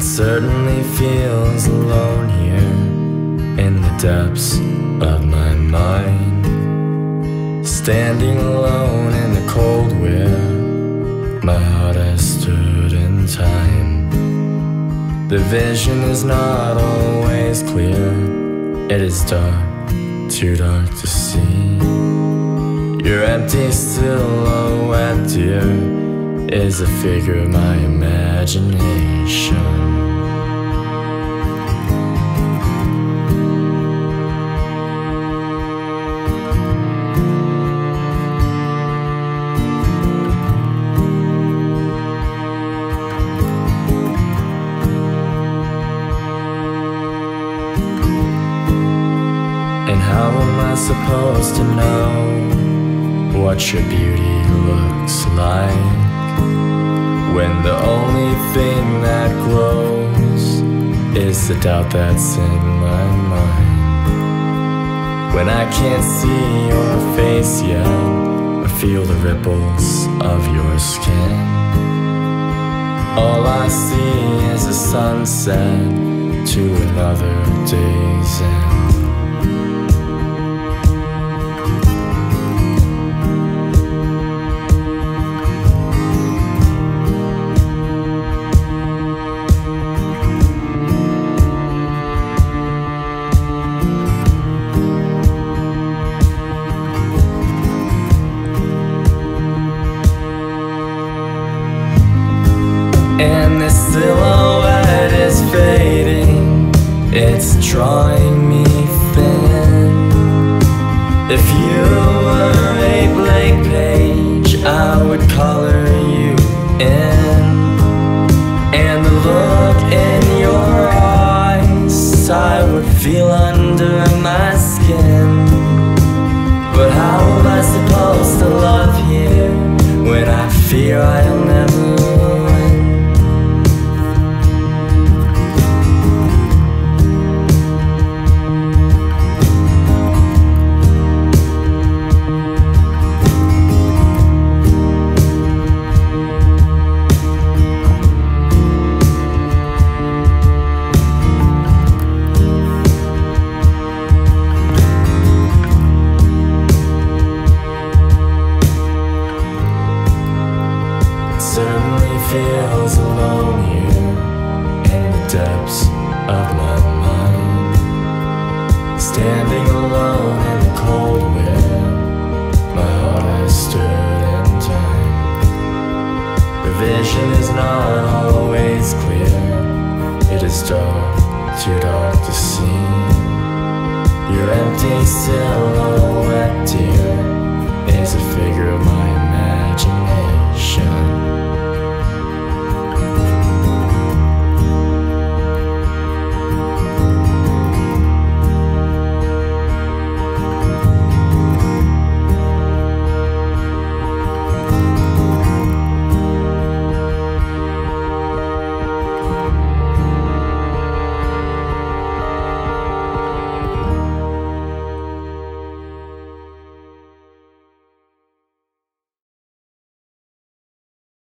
It certainly feels alone here in the depths of my mind. Standing alone in the cold where my heart has stood in time. The vision is not always clear, it is dark, too dark to see. Your empty still, oh, silhouette, dear, is a figure of my imagination. And how am I supposed to know what your beauty looks like when the only thing that grows is the doubt that's in my mind? When I can't see your face yet, or feel the ripples of your skin. All I see is a sunset to another day's end. And this silhouette is fading, it's drawing me thin. If you were a blank page, I would color you in. And the look in your eyes, I would feel under my skin. But how am I supposed to love you when I fear I'll never depths of my mind. Standing alone in the cold wind, my heart has stood in time. The vision is not always clear, it is dark, too dark to see. Your empty silhouette, dear, is a